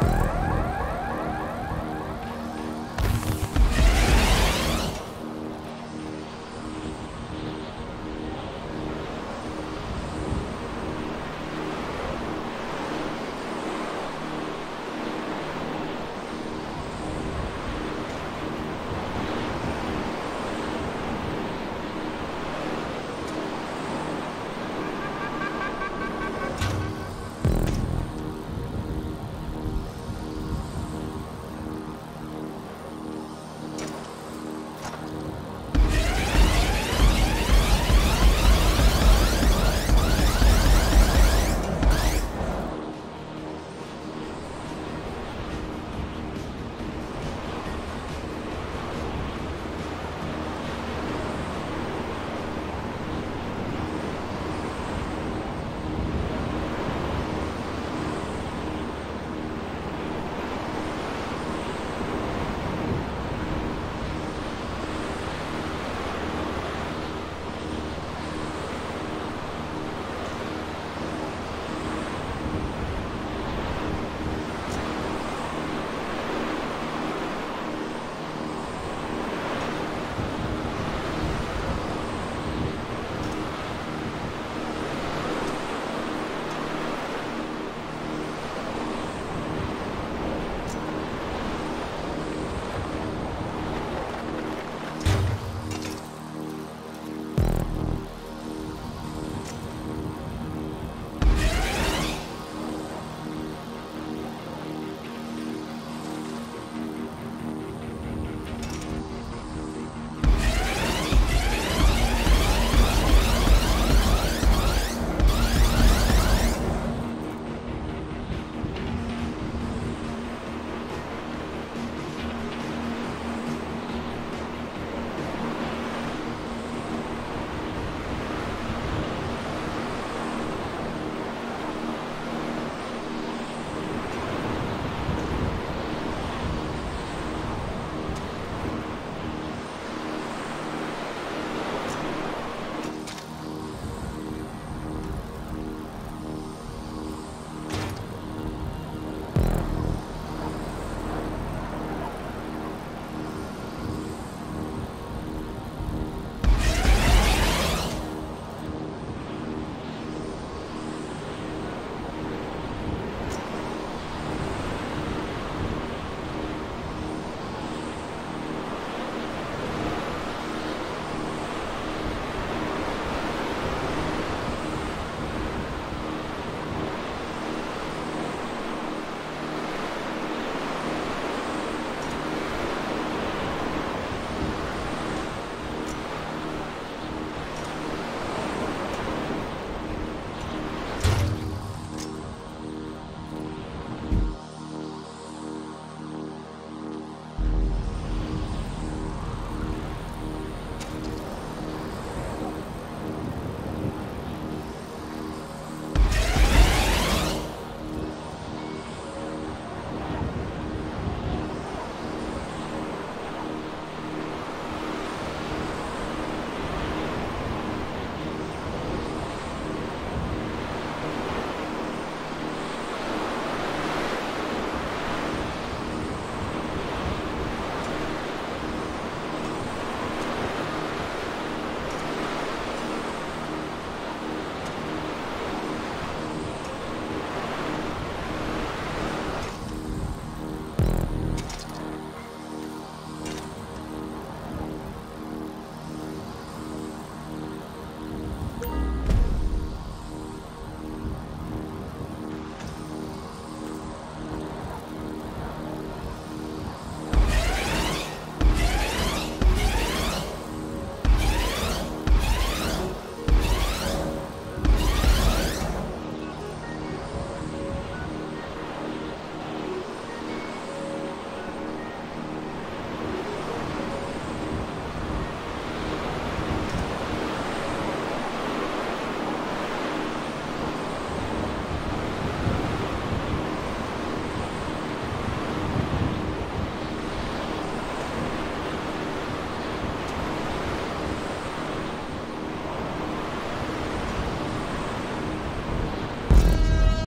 Bye.